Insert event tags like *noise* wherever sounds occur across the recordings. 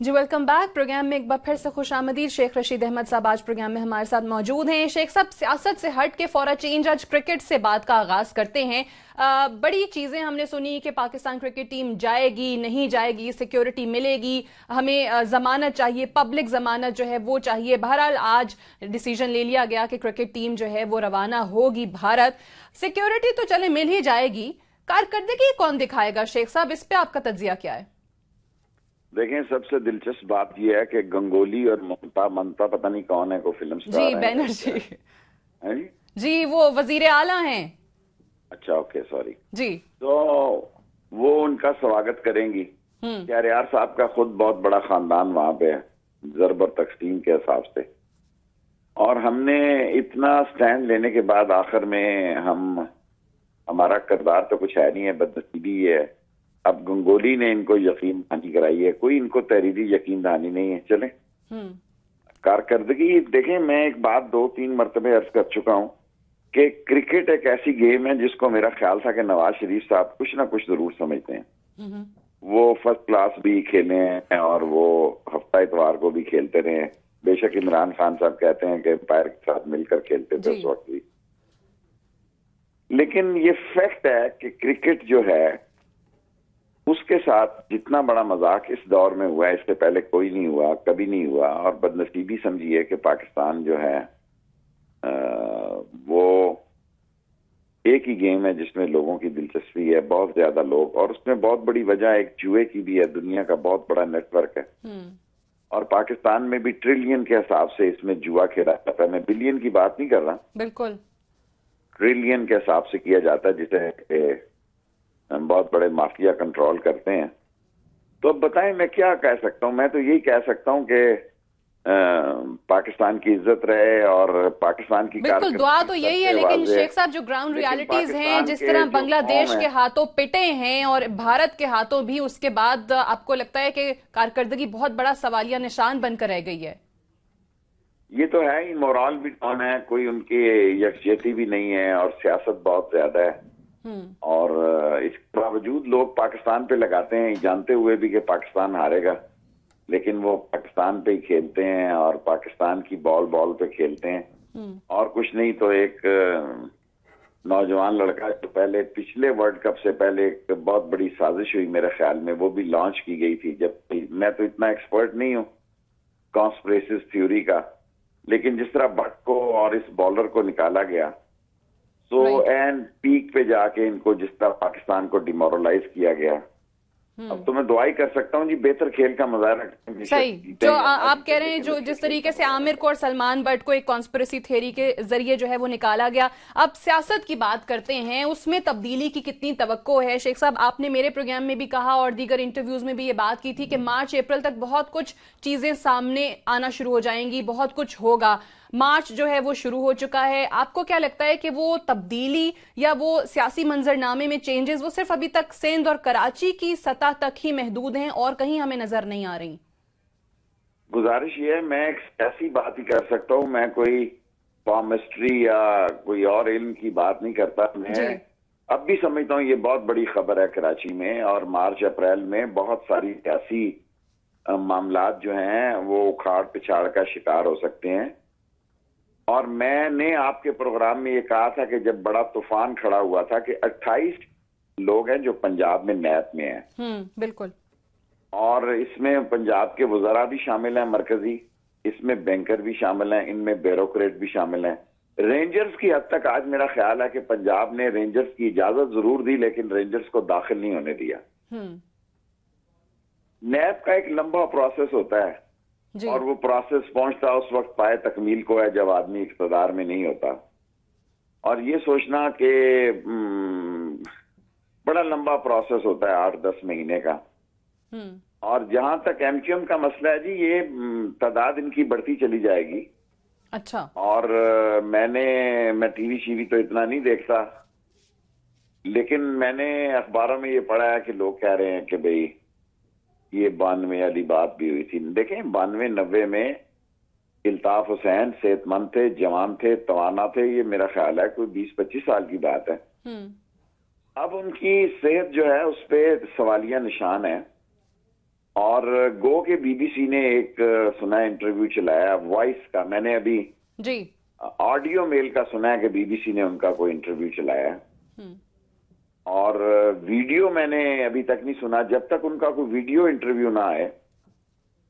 جی welcome back programme میں ایک بار پھر سے خوش آمدید شیخ رشید احمد صاحب آج پروگرام میں ہمارے ساتھ موجود ہیں۔ شیخ صاحب، سیاست سے ہٹ کے فوراً چینج آج کرکٹ سے بات کا آغاز کرتے ہیں۔ بڑی چیزیں ہم نے سنی کہ پاکستان کرکٹ ٹیم جائے گی، نہیں جائے گی سیکیورٹی ملے گی۔ ہمیں ضمانت چاہیے پبلک ضمانت جو ہے وہ چاہیے۔ بہرحال آج ڈیسیجن لے لیا گیا کہ کرکٹ ٹیم جو ہے وہ روانہ ہوگی بھارت۔ سیکیورٹی تو چلے مل ہی جائے گی۔ کارکردگی کون دکھائے گا؟ شیخ صاحب، اس پہ آپ کا تجزیہ کیا ہے؟ دیکھیں سب سے دلچسپ بات یہ ہے کہ گنگولی اور ممتا منتا پتہ نہیں کون ہے کو فلم جی بینر جی۔ جی؟ جی وہ وزیر اعلیٰ ہیں۔ اچھا اوکے سوری۔ جی۔ تو وہ ان کا سواگت کریں گی۔ کیا ریار صاحب کا خود بہت بڑا خاندان وہاں پہ ہے ضرب اور تقسیم کے حساب سے۔ اور ہم نے اتنا سٹینڈ لینے کے بعد آخر میں ہم ہمارا کردار تو کچھ ہے نہیں ہے بدنسیبی یہ ہے۔ اب گنگولی نے ان کو یقین دہانی کرائی ہے۔ کوئی ان کو تحریری یقین دہانی نہیں ہے۔ چلیں۔ کارکردگی دیکھیں میں ایک بات دو تین مرتبہ عرض کر چکا ہوں کہ کرکٹ ایک ایسی گیم ہے جس کو میرا خیال تھا کہ نواز شریف صاحب کچھ نہ کچھ ضرور سمجھتے ہیں۔ وہ فرسٹ کلاس بھی کھیلے ہیں اور وہ ہفتہ اتوار کو بھی کھیلتے رہے۔ ہیں بے شک عمران خان صاحب کہتے ہیں کہ امپائر کے ساتھ مل کر کھیلتے تھے اس جی۔ وقت بھی۔ لیکن یہ فیکٹ ہے کہ کرکٹ جو ہے اس کے ساتھ جتنا بڑا مذاق اس دور میں ہوا ہے اس سے پہلے کوئی نہیں ہوا کبھی نہیں ہوا اور بدنصیبی سمجھیے کہ پاکستان جو ہے وہ ایک ہی گیم ہے جس میں لوگوں کی دلچسپی ہے بہت زیادہ لوگ اور اس میں بہت بڑی وجہ ایک جوئے کی بھی ہے دنیا کا بہت بڑا نیٹ ورک ہے۔ اور پاکستان میں بھی ٹریلین کے حساب سے اس میں جوا کھیلا جاتا ہے۔ میں بلین کی بات نہیں کر رہا۔ بالکل۔ ٹریلین کے حساب سے کیا جاتا ہے جسے بہت بڑے مافیا کنٹرول کرتے ہیں۔ تو اب بتائیں میں کیا کہہ سکتا ہوں؟ میں تو یہی کہہ سکتا ہوں کہ پاکستان کی عزت رہے اور پاکستان کی بالکل دعا تو یہی ہے لیکن شیخ صاحب جو گراؤنڈ ریالٹیز ہیں جس طرح بنگلہ دیش کے ہاتھوں پٹے ہیں اور بھارت کے ہاتھوں بھی اس کے بعد آپ کو لگتا ہے کہ کارکردگی بہت بڑا سوالیہ نشان بن کر رہ گئی ہے۔ یہ تو ہے ہی مورال بھی ٹون ہے؟ کوئی ان کی یکجہتی بھی نہیں ہے اور سیاست بہت زیادہ ہے۔ اور اس کے باوجود لوگ پاکستان پہ لگاتے ہیں جانتے ہوئے بھی کہ پاکستان ہارے گا۔ لیکن وہ پاکستان پہ ہی کھیلتے ہیں اور پاکستان کی بال بال پہ کھیلتے ہیں۔ اور کچھ نہیں تو ایک نوجوان لڑکا جو پہلے پچھلے ورلڈ کپ سے پہلے ایک بہت بڑی سازش ہوئی میرے خیال میں وہ بھی لانچ کی گئی تھی۔ جب میں تو اتنا ایکسپرٹ نہیں ہوں کانسپریسز تھیوری کا لیکن جس طرح بٹ کو اور اس بالر کو نکالا گیا سو اینڈ پیک پہ جا کے ان کو جس طرح پاکستان کو ڈیمورلائز کیا گیا۔ اب تو میں دعائی کر سکتا ہوں جی بہتر کھیل کا مظاہرہ صحیح۔ جو آپ کہہ رہے ہیں جو جس طریقے سے عامر کو اور سلمان بٹ کو ایک کانسپریسی تھیری کے ذریعے جو ہے وہ نکالا گیا۔ اب سیاست کی بات کرتے ہیں اس میں تبدیلی کی کتنی توقع ہے؟ شیخ صاحب آپ نے میرے پروگرام میں بھی کہا اور دیگر انٹرویوز میں بھی یہ بات کی تھی کہ مارچ اپریل تک بہت کچھ چیزیں سامنے آنا شروع ہو جائیں گی بہت کچھ ہوگا۔ مارچ جو ہے وہ شروع ہو چکا ہے۔ آپ کو کیا لگتا ہے کہ وہ تبدیلی یا وہ سیاسی منظر نامے میں چینجز وہ صرف ابھی تک سندھ اور کراچی کی سطح تک ہی محدود ہیں اور کہیں ہمیں نظر نہیں آ رہی؟ گزارش یہ ہے میں ایک ایسی بات ہی کر سکتا ہوں۔ میں کوئی پامسٹری یا کوئی اور علم کی بات نہیں کرتا۔ میں جی۔ اب بھی سمجھتا ہوں یہ بہت بڑی خبر ہے کراچی میں اور مارچ اپریل میں بہت ساری سیاسی معاملات جو ہیں وہ اکھاڑ پچھاڑ کا شکار ہو سکتے ہیں۔ اور میں نے آپ کے پروگرام میں یہ کہا تھا کہ جب بڑا طوفان کھڑا ہوا تھا کہ اٹھائیس لوگ ہیں جو پنجاب میں نیت میں ہیں۔ بالکل۔ اور اس میں پنجاب کے وزراء بھی شامل ہیں مرکزی۔ اس میں بینکر بھی شامل ہیں ان میں بیوروکریٹ بھی شامل ہیں۔ رینجرز کی حد تک آج میرا خیال ہے کہ پنجاب نے رینجرز کی اجازت ضرور دی لیکن رینجرز کو داخل نہیں ہونے دیا۔ نیب کا ایک لمبا پروسیس ہوتا ہے۔ جی۔ اور وہ پروسیس پہنچتا اس وقت پائے تکمیل کو ہے جب آدمی اقتدار میں نہیں ہوتا۔ اور یہ سوچنا کہ بڑا لمبا پروسیس ہوتا ہے آٹھ دس مہینے کا۔ اور جہاں تک ایم کیو ایم کا مسئلہ ہے جی یہ تعداد ان کی بڑھتی چلی جائے گی۔ اچھا۔ اور میں نے میں ٹی وی شی وی تو اتنا نہیں دیکھتا۔ لیکن میں نے اخباروں میں یہ پڑھا ہے کہ لوگ کہہ رہے ہیں کہ بھئی یہ بانوے والی بات بھی ہوئی تھی۔ دیکھیں بانوے نوے میں الطاف حسین صحت مند تھے جوان تھے توانا تھے یہ میرا خیال ہے کوئی بیس پچیس سال کی بات ہے۔ اب ان کی صحت جو ہے اس پہ سوالیہ نشان ہے اور گو کے بی بی سی نے ایک سنا انٹرویو چلایا وائس کا۔ میں نے ابھی جی۔ آڈیو میل کا سنا ہے کہ بی بی سی نے ان کا کوئی انٹرویو چلایا۔ اور ویڈیو میں نے ابھی تک نہیں سنا، جب تک ان کا کوئی ویڈیو انٹرویو نہ آئے،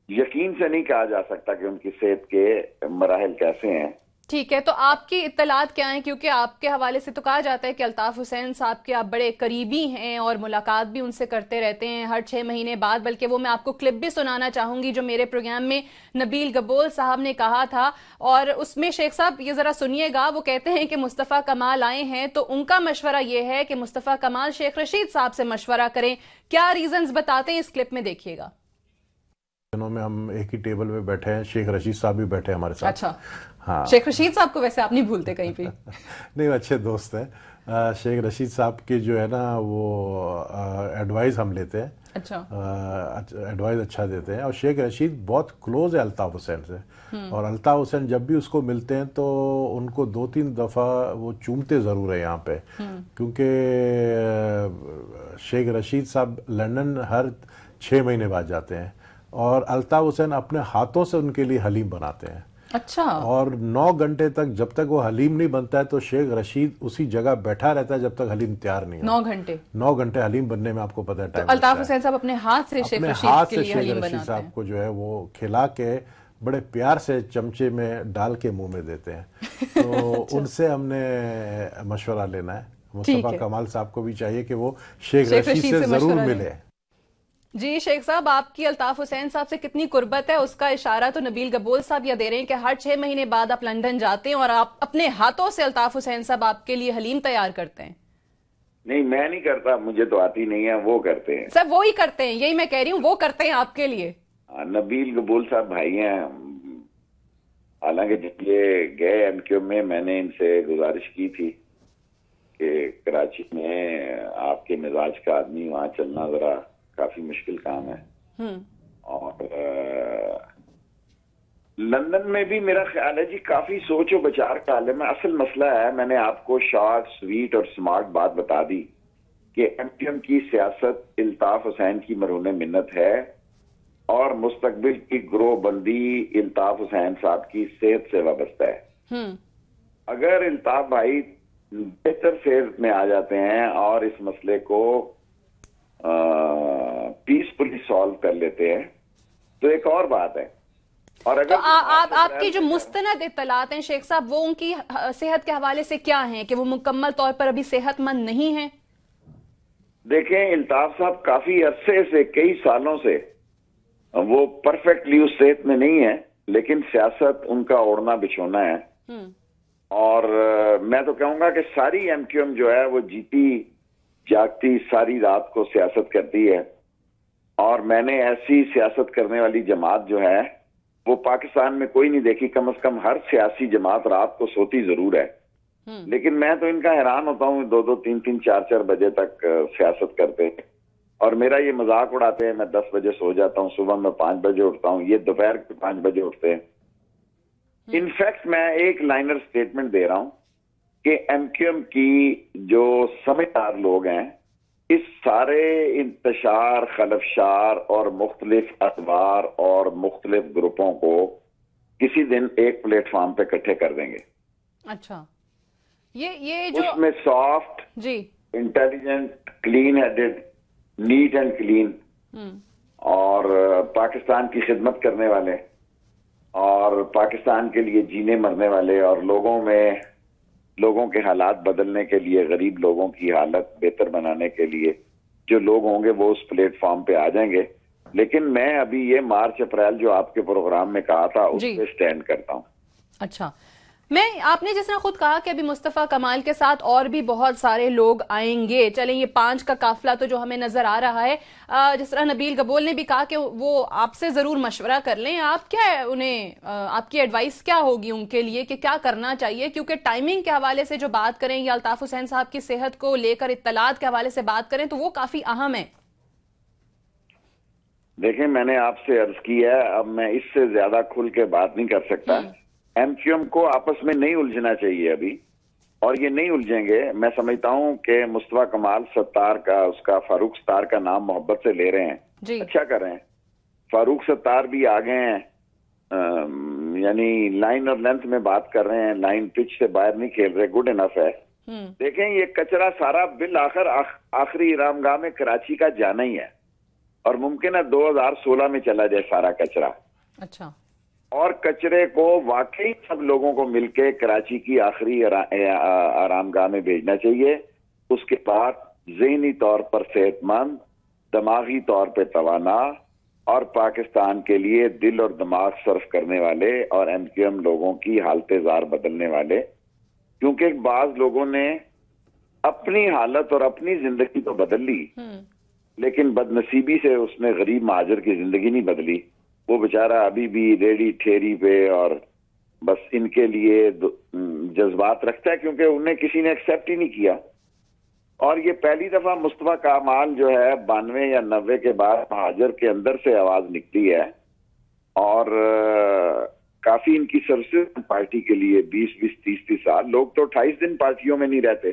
یقین سے نہیں کہا جا سکتا کہ ان کی صحت کے مراحل کیسے ہیں۔ ٹھیک ہے، تو آپ کی اطلاعات کیا ہیں؟ کیونکہ آپ کے حوالے سے تو کہا جاتا ہے کہ الطاف حسین صاحب کے آپ بڑے قریبی ہیں اور ملاقات بھی ان سے کرتے رہتے ہیں ہر چھ مہینے بعد، بلکہ وہ میں آپ کو کلپ بھی سنانا چاہوں گی جو میرے پروگرام میں نبیل گبول صاحب نے کہا تھا۔ اور اس میں شیخ صاحب، یہ ذرا سنیے گا، وہ کہتے ہیں کہ مصطفیٰ کمال آئے ہیں تو ان کا مشورہ یہ ہے کہ مصطفیٰ کمال شیخ رشید صاحب سے مشورہ کریں۔ کیا ریزنز بتاتے ہیں؟ اس کلپ میں دیکھیے گا۔ دنوں میں ہم ایک ہی ٹیبل میں بیٹھے ہیں شیخ رشید صاحب بھی بیٹھے ہمارے ساتھ۔ اچھا۔ ہاں۔ شیخ رشید صاحب کو ویسے آپ نہیں بھولتے کہیں پہ *laughs* نہیں وہ اچھے دوست ہیں۔ شیخ رشید صاحب کی جو ہے نا وہ ایڈوائز ہم لیتے ہیں۔ اچھا۔ ایڈوائز اچھا دیتے ہیں۔ اور شیخ رشید بہت کلوز ہے الطاف حسین سے۔ اور الطاف حسین جب بھی اس کو ملتے ہیں تو ان کو دو تین دفعہ وہ چومتے ضرور ہے یہاں پہ۔ کیونکہ شیخ رشید صاحب لنڈن ہر چھ مہینے بعد جاتے ہیں۔ اور الطاف حسین اپنے ہاتھوں سے ان کے لیے حلیم بناتے ہیں۔ اچھا۔ اور نو گھنٹے تک جب تک وہ حلیم نہیں بنتا ہے تو شیخ رشید اسی جگہ بیٹھا رہتا ہے جب تک حلیم تیار نہیں نو گھنٹے۔ نو گھنٹے حلیم بننے میں آپ کو پتا ہے ٹائم الطاف حسین صاحب اپنے ہاتھ سے شیخ اپنے رشید ہاتھ سے شیخ حلیم رشید صاحب کو جو ہے وہ کھلا کے بڑے پیار سے چمچے میں ڈال کے منہ میں دیتے ہیں۔ تو *laughs* ان سے ہم نے مشورہ لینا ہے۔ مصطفیٰ کمال صاحب کو بھی چاہیے کہ وہ شیخ رشید سے ضرور ملے۔ جی شیخ صاحب آپ کی الطاف حسین صاحب سے کتنی قربت ہے؟ اس کا اشارہ تو نبیل گبول صاحب یہ دے رہے ہیں کہ ہر چھ مہینے بعد آپ لندن جاتے ہیں اور آپ اپنے ہاتھوں سے الطاف حسین صاحب آپ کے لیے حلیم تیار کرتے ہیں۔ نہیں میں نہیں کرتا مجھے تو آتی نہیں ہے وہ کرتے ہیں۔ سب وہی کرتے ہیں یہی میں کہہ رہی ہوں وہ کرتے ہیں آپ کے لیے۔ نبیل گبول صاحب بھائی ہیں۔ حالانکہ جب یہ گئے ایم کیو میں میں نے ان سے گزارش کی تھی کہ کراچی میں آپ کے مزاج کا آدمی وہاں چلنا ذرا کافی مشکل کام ہے۔ اور لندن میں بھی میرا خیال ہے جی کافی سوچ و بچار کا عالم ہے۔ اصل مسئلہ ہے میں نے آپ کو شارٹ سویٹ اور سمارٹ بات بتا دی کہ ایم پی ایم کی سیاست الطاف حسین کی مرہون منت ہے اور مستقبل کی گروہ بندی الطاف حسین صاحب کی صحت سے وابستہ ہے۔ اگر الطاف بھائی بہتر صحت میں آ جاتے ہیں اور اس مسئلے کو پیسفلی سالو کر لیتے ہیں۔ تو ایک اور بات ہے۔ اور آپ آپ کی جو مستند اطلاعات ہیں شیخ صاحب وہ ان کی صحت کے حوالے سے کیا ہیں؟ کہ وہ مکمل طور پر ابھی صحت مند نہیں ہیں؟ دیکھیں الطاف صاحب کافی عرصے سے کئی سالوں سے وہ پرفیکٹلی اس صحت میں نہیں ہے لیکن سیاست ان کا اوڑنا بچھونا ہے۔ اور میں تو کہوں گا کہ ساری ایم کیو ایم جو ہے وہ جیتی جاگتی ساری رات کو سیاست کرتی ہے اور میں نے ایسی سیاست کرنے والی جماعت جو ہے وہ پاکستان میں کوئی نہیں دیکھی۔ کم از کم ہر سیاسی جماعت رات کو سوتی ضرور ہے۔ لیکن میں تو ان کا حیران ہوتا ہوں دو دو تین تین چار چار بجے تک سیاست کرتے ہیں۔ اور میرا یہ مذاق اڑاتے ہیں میں دس بجے سو جاتا ہوں صبح میں پانچ بجے اٹھتا ہوں یہ دوپہر کے پانچ بجے اٹھتے ہیں۔ انفیکٹ میں ایک لائنر سٹیٹمنٹ دے رہا ہوں۔ کہ ایم کیو ایم کی جو سمجھدار لوگ ہیں اس سارے انتشار خلفشار اور مختلف ادوار اور مختلف گروپوں کو کسی دن ایک پلیٹ فارم پہ کٹھے کر دیں گے۔ اچھا۔ یہ یہ جو اس میں soft G. Intelligent clean headed neat and clean اور پاکستان کی خدمت کرنے والے اور پاکستان کے لیے جینے مرنے والے اور لوگوں میں لوگوں کے حالات بدلنے کے لیے غریب لوگوں کی حالت بہتر بنانے کے لیے جو لوگ ہوں گے وہ اس پلیٹ فارم پہ آ جائیں گے۔ لیکن میں ابھی یہ مارچ اپریل جو آپ کے پروگرام میں کہا تھا اس پہ سٹینڈ کرتا ہوں۔ اچھا۔ میں آپ نے جس طرح خود کہا کہ ابھی مصطفیٰ کمال کے ساتھ اور بھی بہت سارے لوگ آئیں گے۔ چلیں یہ پانچ کا قافلہ تو جو ہمیں نظر آ رہا ہے جس طرح نبیل گبول نے بھی کہا کہ وہ آپ سے ضرور مشورہ کر لیں۔ آپ کیا انہیں آپ کی ایڈوائس کیا ہوگی ان کے لیے کہ کیا کرنا چاہیے؟ کیونکہ ٹائمنگ کے حوالے سے جو بات کریں یا الطاف حسین صاحب کی صحت کو لے کر اطلاعات کے حوالے سے بات کریں تو وہ کافی اہم ہے دیکھیں میں نے آپ سے عرض کی ہے اب میں اس سے زیادہ کھل کے بات نہیں کر سکتا۔ ایم کیو ایم کو آپس میں نہیں الجھنا چاہیے ابھی اور یہ نہیں الجھیں گے۔ میں سمجھتا ہوں کہ مصطفیٰ کمال ستار کا اس کا فاروق ستار کا نام محبت سے لے رہے ہیں۔ جی۔ اچھا کر رہے ہیں۔ فاروق ستار بھی آ گئے ہیں۔ یعنی لائن اور لینتھ میں بات کر رہے ہیں۔ لائن پچ سے باہر نہیں کھیل رہے۔ گڈ انف ہے۔ دیکھیں یہ کچرا سارا بل آخر آخری ارام گاہ میں کراچی کا جانا ہی ہے۔ اور ممکن ہے دو ہزار سولہ میں چلا جائے سارا کچرا۔ اچھا۔ اور کچرے کو واقعی سب لوگوں کو مل کے کراچی کی آخری آرام گاہ میں بھیجنا چاہیے۔ اس کے بعد ذہنی طور پر صحت مند دماغی طور پہ توانا اور پاکستان کے لیے دل اور دماغ صرف کرنے والے اور ایم کیو ایم لوگوں کی حالت زار بدلنے والے۔ کیونکہ بعض لوگوں نے اپنی حالت اور اپنی زندگی تو بدل لی لیکن بد نصیبی سے اس نے غریب مہاجر کی زندگی نہیں بدلی۔ وہ بےچارا ابھی بھی ریڈی ٹھیری پہ اور بس ان کے لیے جذبات رکھتا ہے کیونکہ انہیں کسی نے ایکسپٹ ہی نہیں کیا۔ اور یہ پہلی دفعہ مصطفیٰ کامال جو ہے بانوے یا نوے کے بعد مہاجر کے اندر سے آواز نکلی ہے۔ اور کافی ان کی سروسز پارٹی کے لیے بیس بیس تیس تیس سال۔ لوگ تو اٹھائیس دن پارٹیوں میں نہیں رہتے۔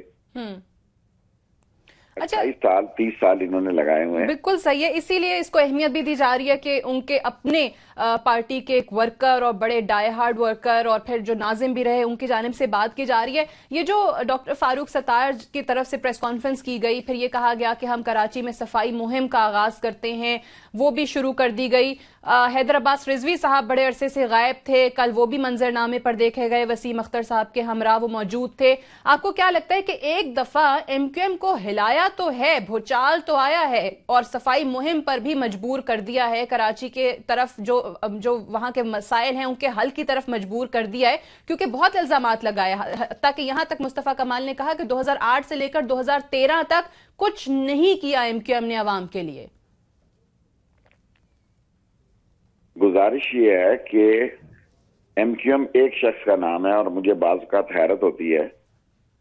اچھا۔ سال تیس سال انہوں نے لگائے ہوئے بالکل صحیح ہے۔ اسی لیے اس کو اہمیت بھی دی جا رہی ہے کہ ان کے اپنے پارٹی کے ایک ورکر اور بڑے ڈائی ہارڈ ورکر اور پھر جو ناظم بھی رہے ان کی جانب سے بات کی جا رہی ہے۔ یہ جو ڈاکٹر فاروق ستار کی طرف سے پریس کانفرنس کی گئی پھر یہ کہا گیا کہ ہم کراچی میں صفائی مہم کا آغاز کرتے ہیں وہ بھی شروع کر دی گئی۔ حیدر عباس رضوی صاحب بڑے عرصے سے غائب تھے کل وہ بھی منظر نامے پر دیکھے گئے۔ وسیم اختر صاحب کے ہمراہ وہ موجود تھے۔ آپ کو کیا لگتا ہے کہ ایک دفعہ ایم کیو ایم کو ہلایا تو ہے، بھوچال تو آیا ہے اور صفائی مہم پر بھی مجبور کر دیا ہے۔ کراچی کے طرف جو جو وہاں کے مسائل ہیں، ان کے حل کی طرف مجبور کر دیا ہے، کیونکہ بہت الزامات لگائے۔ تاکہ یہاں تک مصطفیٰ کمال نے کہا کہ دو ہزار آٹھ سے لے کر دو ہزار تیرہ تک کچھ نہیں کیا ایم کیو ایم نے عوام کے لیے۔ گزارش یہ ہے کہ ایم کیو ایم ایک شخص کا نام ہے اور مجھے بعض اوقات حیرت ہوتی ہے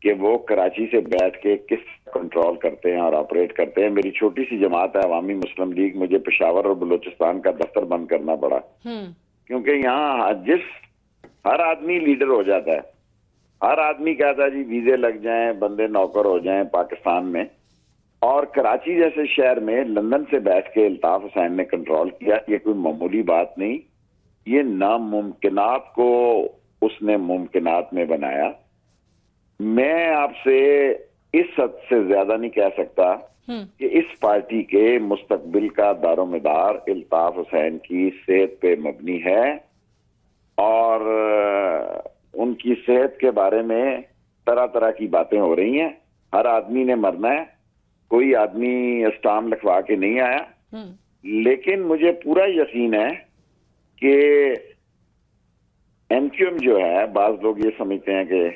کہ وہ کراچی سے بیٹھ کے کس کنٹرول کرتے ہیں اور آپریٹ کرتے ہیں. میری چھوٹی سی جماعت ہے عوامی مسلم لیگ مجھے پشاور اور بلوچستان کا دفتر بند کرنا پڑا۔ کیونکہ یہاں جس ہر آدمی لیڈر ہو جاتا ہے ہر آدمی کہتا ہے جی ویزے لگ جائیں بندے نوکر ہو جائیں پاکستان میں۔ اور کراچی جیسے شہر میں لندن سے بیٹھ کے الطاف حسین نے کنٹرول کیا یہ کوئی معمولی بات نہیں۔ یہ ناممکنات کو اس نے ممکنات میں بنایا۔ میں آپ سے اس حد سے زیادہ نہیں کہہ سکتا کہ اس پارٹی کے مستقبل کا دار و مدار الطاف حسین کی صحت پہ مبنی ہے اور ان کی صحت کے بارے میں طرح طرح کی باتیں ہو رہی ہیں۔ ہر آدمی نے مرنا ہے کوئی آدمی اسٹام لکھوا کے نہیں آیا۔ لیکن مجھے پورا یقین ہے کہ ایم کیو ایم جو ہے بعض لوگ یہ سمجھتے ہیں کہ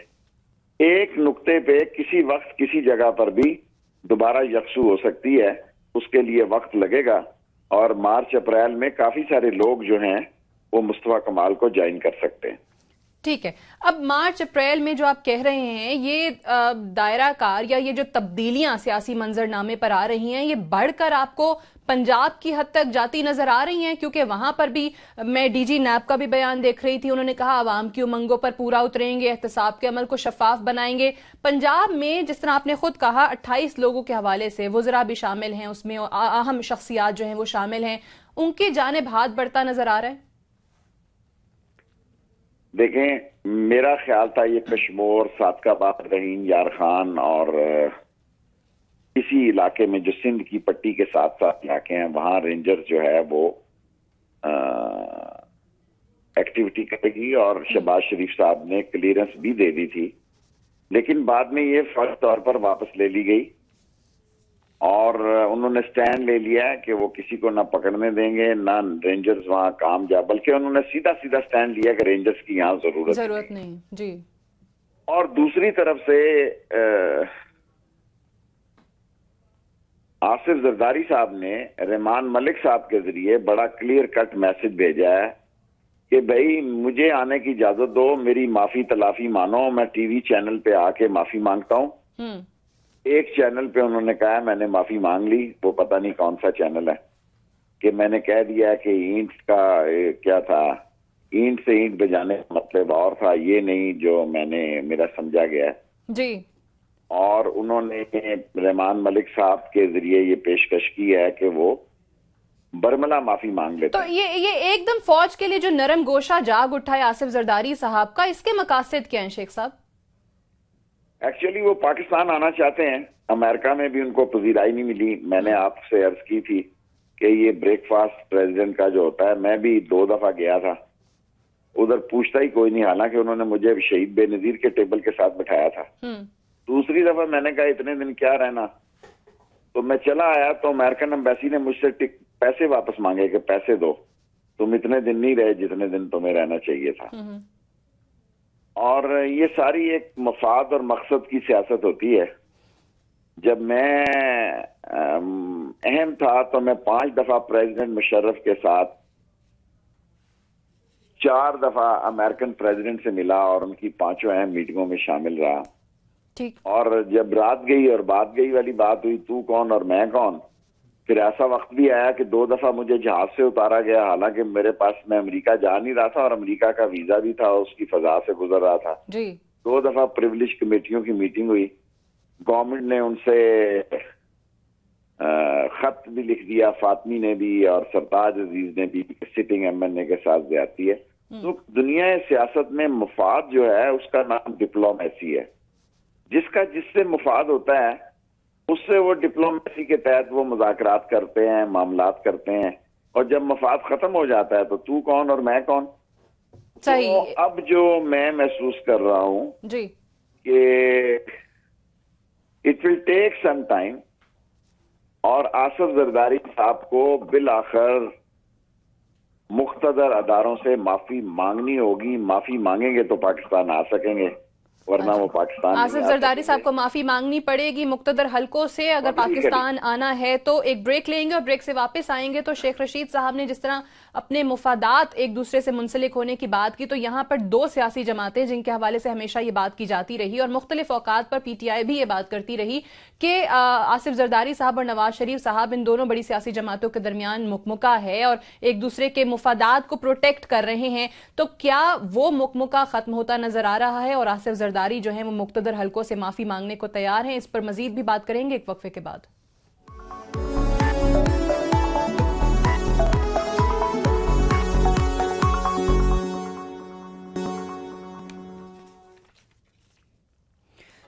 ایک نقطے پہ کسی وقت کسی جگہ پر بھی دوبارہ یکسو ہو سکتی ہے، اس کے لیے وقت لگے گا۔ اور مارچ اپریل میں کافی سارے لوگ جو ہیں، وہ مصطفیٰ کمال کو جوائن کر سکتے ہیں۔ ٹھیک ہے۔ اب مارچ، اپریل میں جو آپ کہہ رہے ہیں، یہ دائرہ کار یا یہ جو تبدیلیاں سیاسی منظر نامے پر آ رہی ہیں، یہ بڑھ کر آپ کو پنجاب کی حد تک جاتی نظر آ رہی ہیں، کیونکہ وہاں پر بھی میں ڈی جی نیب کا بھی بیان دیکھ رہی تھی۔ انہوں نے کہا، عوام کی امنگوں پر پورا اتریں گے، احتساب کے عمل کو شفاف بنائیں گے۔ پنجاب میں جس طرح آپ نے خود کہا، اٹھائیس لوگوں کے حوالے سے وزراء بھی شامل ہیں، اس میں اہم شخصیات جو ہیں وہ شامل ہیں۔ ان کی جانب ہاتھ بڑھتا نظر آ رہا ہے۔ دیکھیں، میرا خیال تھا یہ کشمور صادقہ بات رحیم، یار خان اور اسی علاقے میں جو سندھ کی پٹی کے ساتھ ساتھ علاقے ہیں، وہاں رینجر جو ہے وہ ایکٹیویٹی کرے گی اور شہباز شریف صاحب نے کلیئرنس بھی دے دی تھی۔ لیکن بعد میں یہ فرض طور پر واپس لے لی گئی۔ اور انہوں نے سٹینڈ لے لیا ہے کہ وہ کسی کو نہ پکڑنے دیں گے نہ رینجرز وہاں کام جا بلکہ انہوں نے سیدھا سیدھا سٹینڈ لیا کہ رینجرز کی یہاں ضرورت ضرورت نہیں جی۔ اور دوسری طرف سے آصف زرداری صاحب نے رحمان ملک صاحب کے ذریعے بڑا کلیئر کٹ میسج بھیجا ہے کہ بھائی مجھے آنے کی اجازت دو میری معافی تلافی مانو میں ٹی وی چینل پہ آ کے معافی مانگتا ہوں۔ ایک چینل پہ انہوں نے کہا میں نے معافی مانگ لی وہ پتہ نہیں کون سا چینل ہے کہ میں نے کہہ دیا کہ اینٹ کا کیا تھا؟ اینٹ سے اینٹ بجانے کا مطلب اور تھا یہ نہیں جو میں نے میرا سمجھا گیا جی۔ اور انہوں نے رحمان ملک صاحب کے ذریعے یہ پیشکش کی ہے کہ وہ برملا معافی مانگ لیتے تو یہ یہ ایک دم فوج کے لیے جو نرم گوشہ جاگ اٹھا ہے آصف زرداری صاحب کا اس کے مقاصد کیا ہیں شیخ صاحب؟ ایکچولی وہ پاکستان آنا چاہتے ہیں۔ امریکہ میں بھی ان کو پذیرائی نہیں ملی۔ میں نے آپ سے عرض کی تھی کہ یہ بریک فاسٹ پریزیڈنٹ کا جو ہوتا ہے میں بھی دو دفعہ گیا تھا۔ ادھر پوچھتا ہی کوئی نہیں حالانکہ انہوں نے مجھے شہید بے نظیر کے ٹیبل کے ساتھ بٹھایا تھا۔ دوسری دفعہ میں نے کہا اتنے دن کیا رہنا؟ تو میں چلا آیا تو امیرکن امبیسی نے مجھ سے پیسے واپس مانگے کہ پیسے دو۔ تم اتنے دن نہیں رہے جتنے دن تمہیں رہنا چاہیے تھا۔ اور یہ ساری ایک مفاد اور مقصد کی سیاست ہوتی ہے۔ جب میں اہم تھا تو میں پانچ دفعہ پریزیڈنٹ مشرف کے ساتھ چار دفعہ امریکن پریزیڈنٹ سے ملا اور ان کی پانچوں اہم میٹنگوں میں شامل رہا۔ اور جب رات گئی اور بات گئی والی بات ہوئی تو کون اور میں کون؟ پھر ایسا وقت بھی آیا کہ دو دفعہ مجھے جہاز سے اتارا گیا حالانکہ میرے پاس میں امریکہ جا نہیں رہا تھا اور امریکہ کا ویزا بھی تھا اس کی فضا سے گزر رہا تھا۔ جی۔ دو دفعہ پریولیج کمیٹیوں کی میٹنگ ہوئی۔ گورنمنٹ نے ان سے خط بھی لکھ دیا فاطمی نے بھی اور سرتاج عزیز نے بھی سٹنگ ایم این اے کے ساتھ زیادتی ہے۔ تو دنیا سیاست میں مفاد جو ہے اس کا نام ڈپلومیسی ہے۔ جس کا جس سے مفاد ہوتا ہے اس سے وہ ڈپلومیسی کے تحت وہ مذاکرات کرتے ہیں معاملات کرتے ہیں اور جب مفاد ختم ہو جاتا ہے تو تو کون اور میں کون؟ تو اب جو میں محسوس کر رہا ہوں جی. کہ it will take some time اور آصف زرداری صاحب کو بالآخر مقتدر اداروں سے معافی مانگنی ہوگی معافی مانگیں گے تو پاکستان آ سکیں گے۔ ورنہ وہ پاکستان آصف زرداری صاحب کو معافی مانگنی پڑے گی۔ مقتدر حلقوں سے اگر پاکستان آنا ہے تو ایک بریک لیں گے اور بریک سے واپس آئیں گے۔ تو شیخ رشید صاحب نے جس طرح اپنے مفادات ایک دوسرے سے منسلک ہونے کی بات کی تو یہاں پر دو سیاسی جماعتیں جن کے حوالے سے ہمیشہ یہ بات کی جاتی رہی اور مختلف اوقات پر پی ٹی آئی بھی یہ بات کرتی رہی کہ آصف زرداری صاحب اور نواز شریف صاحب ان دونوں بڑی سیاسی جماعتوں کے درمیان مکمکہ ہے اور ایک دوسرے کے مفادات کو پروٹیکٹ کر رہے ہیں۔ تو کیا وہ مکمکہ ختم ہوتا نظر آ رہا ہے اور آصف زرداری جو ہے وہ مقتدر حلقوں سے معافی مانگنے کو تیار ہیں۔ اس پر مزید بھی بات کریں گے ایک وقفے کے بعد۔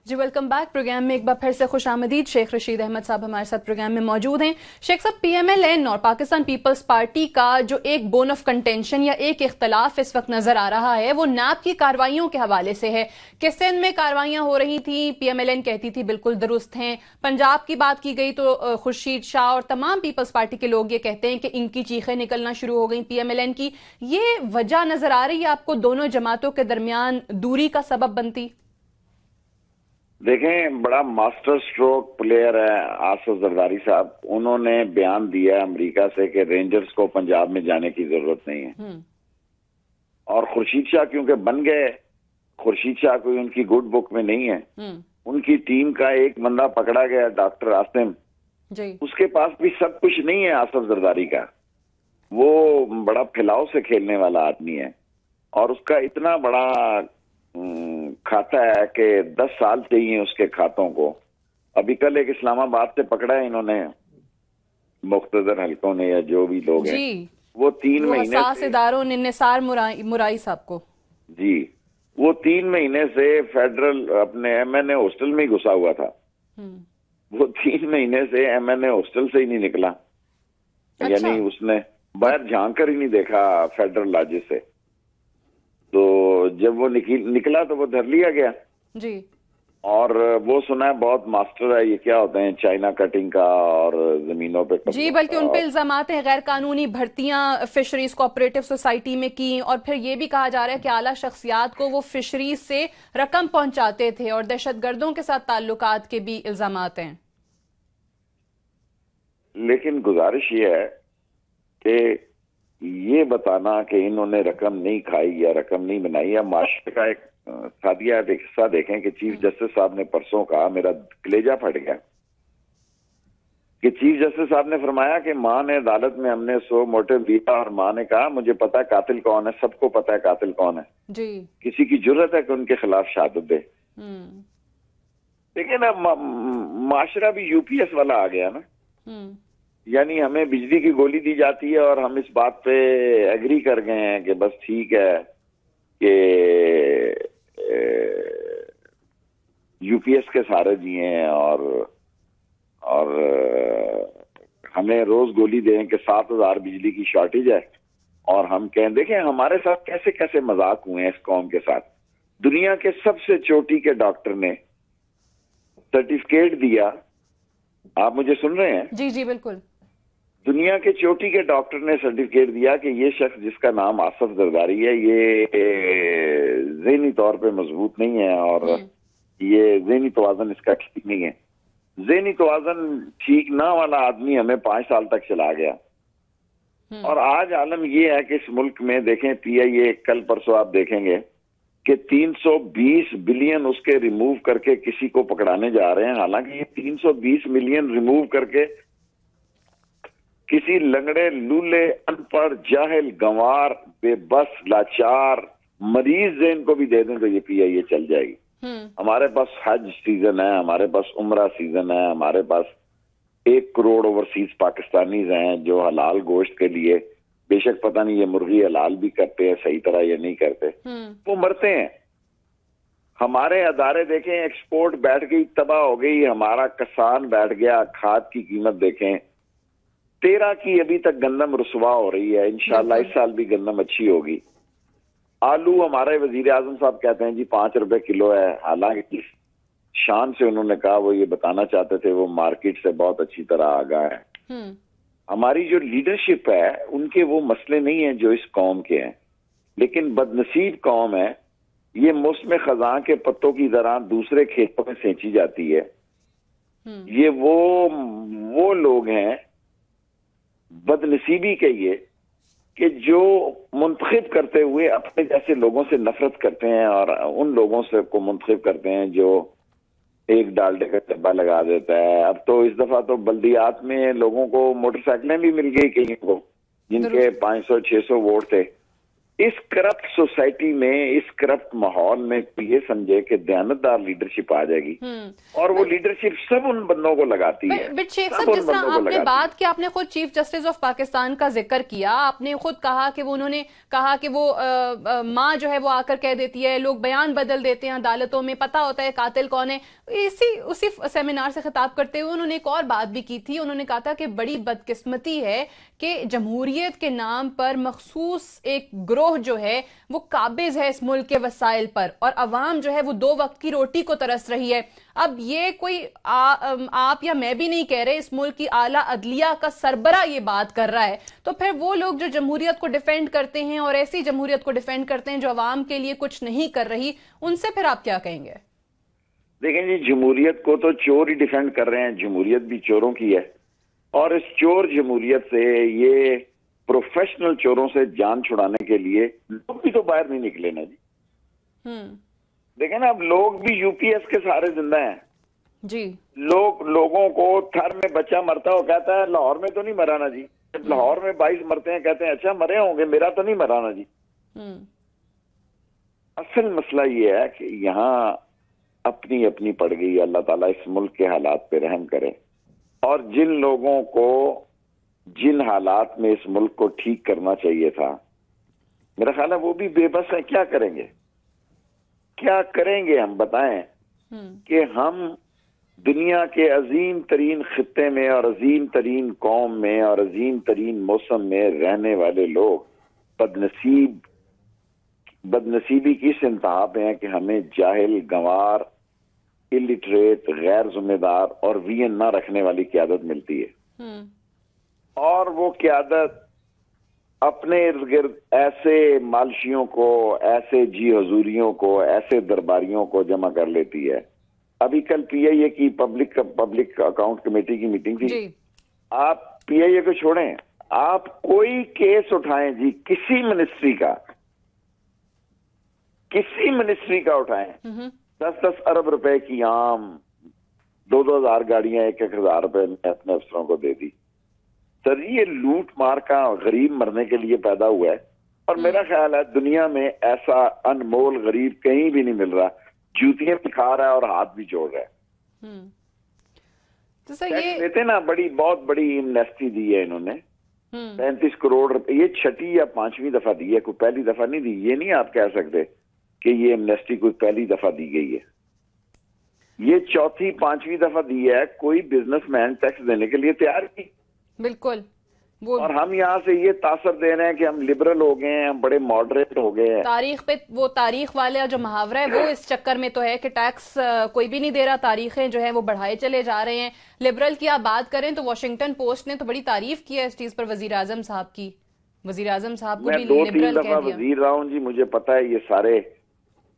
جی ویلکم بیک. پروگرام میں ایک بار پھر سے خوش آمدید. شیخ رشید احمد صاحب ہمارے ساتھ پروگرام میں موجود ہیں. شیخ صاحب، پی ایم ایل این اور پاکستان پیپلز پارٹی کا جو ایک بون آف کنٹینشن یا ایک اختلاف اس وقت نظر آ رہا ہے، وہ نیب کی کاروائیوں کے حوالے سے ہے. کہ سندھ میں کاروائیاں ہو رہی تھیں؟ پی ایم ایل این کہتی تھی بالکل درست ہیں. پنجاب کی بات کی گئی تو خورشید شاہ اور تمام پیپلز پارٹی کے لوگ یہ کہتے ہیں کہ ان کی چیخیں نکلنا شروع ہو گئیں پی ایم ایل این کی. یہ وجہ نظر آ رہی ہے آپ کو دونوں جماعتوں کے درمیان دوری کا سبب بنتی؟ دیکھیں بڑا ماسٹر سٹروک پلیئر ہے آصف زرداری صاحب۔ انہوں نے بیان دیا امریکہ سے کہ رینجرز کو پنجاب میں جانے کی ضرورت نہیں ہے۔ اور خورشید شاہ کیونکہ بن گئے خورشید شاہ کوئی ان کی گڈ بک میں نہیں ہے۔ ان کی ٹیم کا ایک بندہ پکڑا گیا ڈاکٹر آسم جی۔ اس کے پاس بھی سب کچھ نہیں ہے آصف زرداری کا۔ وہ بڑا پھیلاؤ سے کھیلنے والا آدمی ہے۔ اور اس کا اتنا بڑا کھاتا ہے کہ دس سال چاہیے اس کے کھاتوں کو۔ ابھی کل ایک اسلام آباد سے پکڑا ہے انہوں نے مختصر حلقوں نے یا جو بھی لوگ ہیں۔ جی۔ وہ تین مہینے اداروں نے نثار مرائی صاحب کو۔ جی۔ وہ تین مہینے سے فیڈرل اپنے ایم این اے ہاسٹل میں ہی گھسا ہوا تھا۔ وہ تین مہینے سے ایم این اے ہاسٹل سے ہی نہیں نکلا۔ اچھا۔ یعنی اس نے باہر جھانک کر ہی نہیں دیکھا فیڈرل لاجے سے۔ تو جب وہ نکلا تو وہ دھر لیا گیا۔ جی۔ اور وہ سنا ہے بہت ماسٹر ہے یہ کیا ہوتے ہیں چائنا کٹنگ کا اور زمینوں پہ جی بلکہ ان پہ الزامات ہیں غیر قانونی بھرتیاں فشریز کوپریٹو سوسائٹی میں کی اور پھر یہ بھی کہا جا رہا ہے کہ اعلیٰ شخصیات کو وہ فشریز سے رقم پہنچاتے تھے اور دہشت گردوں کے ساتھ تعلقات کے بھی الزامات ہیں۔ لیکن گزارش یہ ہے کہ یہ بتانا کہ انہوں نے رقم نہیں کھائی یا رقم نہیں بنائی۔ یا معاشرے کا ایک سادیا حصہ دیکھیں کہ چیف جسٹس صاحب نے پرسوں کہا میرا کلیجا پھٹ گیا۔ کہ چیف جسٹس صاحب نے فرمایا کہ ماں نے عدالت میں ہم نے سو موٹو دیا اور ماں نے کہا مجھے پتا ہے قاتل کون ہے سب کو پتا ہے قاتل کون ہے۔ جی۔ کسی کی ضرورت ہے کہ ان کے خلاف شہادت دے۔ لیکن اب معاشرہ بھی یو پی ایس والا آ گیا نا۔ یعنی ہمیں بجلی کی گولی دی جاتی ہے اور ہم اس بات پہ ایگری کر گئے ہیں کہ بس ٹھیک ہے کہ یو پی ایس کے سارے دیے ہیں اور اور، ہمیں روز گولی دیں کہ سات ہزار بجلی کی شارٹیج ہے اور ہم کہیں، دیکھیں ہمارے ساتھ کیسے کیسے مذاق ہوئے ہیں اس قوم کے ساتھ۔ دنیا کے سب سے چوٹی کے ڈاکٹر نے سرٹیفکیٹ دیا۔ آپ مجھے سن رہے ہیں؟ جی جی بالکل۔ دنیا کے چوٹی کے ڈاکٹر نے سرٹیفکیٹ دیا کہ یہ شخص جس کا نام آصف زرداری ہے یہ ذہنی طور پہ مضبوط نہیں ہے اور یہ ذہنی توازن اس کا ٹھیک نہیں ہے۔ ذہنی توازن ٹھیک نہ والا آدمی ہمیں پانچ سال تک چلا گیا۔ اور آج عالم یہ ہے کہ اس ملک میں دیکھیں پی آئی اے کل پرسوں آپ دیکھیں گے کہ تین سو بیس بلین اس کے ریموو کر کے کسی کو پکڑانے جا رہے ہیں۔ حالانکہ یہ تین سو بیس ملین ریموو کر کے کسی لنگڑے لولے ان پڑھ جاہل گنوار بے بس لاچار مریض ذہن کو بھی دے دیں تو یہ پی آئی اے چل جائے گی۔ ہمارے پاس حج سیزن ہے ہمارے پاس عمرہ سیزن ہے ہمارے پاس ایک کروڑ اوورسیز پاکستانیز ہیں جو حلال گوشت کے لیے بے شک پتہ نہیں یہ مرغی حلال بھی کرتے ہیں صحیح طرح یہ نہیں کرتے۔ وہ مرتے ہیں۔ ہمارے ادارے دیکھیں ایکسپورٹ بیٹھ گئی تباہ ہو گئی ہمارا کسان بیٹھ گیا کھاد کی قیمت دیکھیں۔ تیرہ کی ابھی تک گندم رسوا ہو رہی ہے انشاءاللہ اس سال بھی گندم اچھی ہوگی۔ آلو ہمارے وزیر اعظم صاحب کہتے ہیں جی پانچ روپے کلو ہے حالانکہ شان سے انہوں نے کہا وہ یہ بتانا چاہتے تھے وہ مارکیٹ سے بہت اچھی طرح آگا ہے ہماری جو لیڈرشپ ہے ان کے وہ مسئلے نہیں ہیں جو اس قوم کے ہیں۔ لیکن بدنصیب قوم ہے یہ موسم خزاں کے پتوں کی طرح دوسرے کھیتوں میں سینچی جاتی ہے۔ یہ وہ وہ لوگ ہیں بدنصیبی کے یہ کہ جو منتخب کرتے ہوئے اپنے جیسے لوگوں سے نفرت کرتے ہیں اور ان لوگوں سے کو منتخب کرتے ہیں جو ایک ڈالڈے کا ڈبا لگا دیتا ہے۔ اب تو اس دفعہ تو بلدیات میں لوگوں کو موٹر سائیکلیں بھی مل گئی کہیں کو جن کے پانچ سو چھ سو ووٹ تھے۔ اس کرپٹ سوسائٹی میں اس کرپٹ ماحول میں یہ سمجھے کہ دیانتدار لیڈرشپ آ جائے گی۔ اور وہ لیڈرشپ سب ان بندوں کو لگاتی ہے۔ شیخ صاحب جس طرح آپ نے بات کی آپ نے خود چیف جسٹس آف پاکستان کا ذکر کیا۔ آپ نے خود کہا کہ وہ انہوں نے کہا کہ وہ ماں جو ہے وہ آ کر کہہ دیتی ہے لوگ بیان بدل دیتے ہیں عدالتوں میں پتا ہوتا ہے قاتل کون ہے۔ اسی اسی سیمینار سے خطاب کرتے ہوئے انہوں نے ایک اور بات بھی کی تھی۔ انہوں نے کہا تھا کہ بڑی بدقسمتی ہے کہ جمہوریت کے نام پر مخصوص ایک گروہ جو ہے وہ قابض ہے اس ملک کے وسائل پر اور عوام جو ہے وہ دو وقت کی روٹی کو ترس رہی ہے۔ اب یہ کوئی آپ یا میں بھی نہیں کہہ رہے، اس ملک کی اعلیٰ عدلیہ کا سربراہ یہ بات کر رہا ہے۔ تو پھر وہ لوگ جو جمہوریت کو ڈیفینڈ کرتے ہیں اور ایسی جمہوریت کو ڈیفینڈ کرتے ہیں جو عوام کے لیے کچھ نہیں کر رہی، ان سے پھر آپ کیا کہیں گے؟ دیکھیں جی جمہوریت کو تو چور ہی ڈیفینڈ کر رہے ہیں، جمہوریت بھی چوروں کی ہے۔ اور اس چور جمہوریت سے یہ پروفیشنل چوروں سے جان چھڑانے کے لیے لوگ بھی تو باہر نہیں نکلے نا جی۔ دیکھیں نا اب لوگ بھی یو پی ایس کے سارے زندہ ہیں۔ جی۔ لوگ لوگوں کو تھر میں بچہ مرتا ہو کہتا ہے لاہور میں تو نہیں مرا نا جی لاہور میں بائیس مرتے ہیں کہتے ہیں اچھا مرے ہوں گے میرا تو نہیں مرا نا جی اصل مسئلہ یہ ہے کہ یہاں اپنی اپنی پڑ گئی اللہ تعالیٰ اس ملک کے حالات پہ رحم کرے۔ اور جن لوگوں کو جن حالات میں اس ملک کو ٹھیک کرنا چاہیے تھا۔ میرا خیال ہے وہ بھی بے بس ہیں۔ کیا کریں گے؟ کیا کریں گے؟ ہم بتائیں کہ ہم دنیا کے عظیم ترین خطے میں اور عظیم ترین قوم میں اور عظیم ترین موسم میں رہنے والے لوگ بد نصیب بد نصیبی کی انتہا پہ ہیں کہ ہمیں جاہل گنوار الٹریٹ غیر ذمہ دار اور وی این نہ رکھنے والی قیادت ملتی ہے۔ اور وہ قیادت اپنے ارد گرد ایسے مالشیوں کو ایسے جی حضوریوں کو ایسے درباریوں کو جمع کر لیتی ہے۔ ابھی کل پی آئی اے کی پبلک پبلک اکاؤنٹ کمیٹی کی میٹنگ تھی۔ جی۔ آپ پی آئی اے کو چھوڑیں۔ آپ کوئی کیس اٹھائیں جی کسی منسٹری کا۔ کسی منسٹری کا اٹھائیں۔ دس دس ارب روپے کی عام دو دو ہزار گاڑیاں ایک ایک ہزار روپے اپنے افسروں کو دے دی۔ سر یہ لوٹ مار کا غریب مرنے کے لیے پیدا ہوا ہے اور میرا خیال ہے دنیا میں ایسا انمول غریب کہیں بھی نہیں مل رہا۔ جوتیاں بھی کھا رہا ہے اور ہاتھ بھی جوڑ رہا ہے۔ دیتے نا بڑی بہت بڑی امنیسٹی دی ہے انہوں نے۔ پینتیس کروڑ روپے یہ چھٹی یا پانچویں دفعہ دی ہے کوئی پہلی دفعہ نہیں دی۔ یہ نہیں آپ کہہ سکتے کہ یہ امنیسٹی کوئی پہلی دفعہ دی گئی ہے۔ یہ چوتھی پانچویں دفعہ دی ہے کوئی بزنس مین ٹیکس دینے کے لیے تیار کی بالکل۔ اور ہم یہاں سے یہ تاثر دے رہے ہیں کہ ہم لبرل ہو گئے ہیں ہم بڑے ماڈریٹ ہو گئے ہیں۔ تاریخ پہ وہ تاریخ والا جو محاورہ ہے وہ اس چکر میں تو ہے کہ ٹیکس کوئی بھی نہیں دے رہا۔ تاریخیں جو ہے وہ بڑھائے چلے جا رہے ہیں۔ لبرل کی آپ بات کریں تو واشنگٹن پوسٹ نے تو بڑی تعریف کی ہے اس چیز پر وزیر اعظم صاحب کی۔ وزیر اعظم صاحب کو بھی دو تین دفعہ وزیر رہا ہوں جی مجھے پتا ہے یہ سارے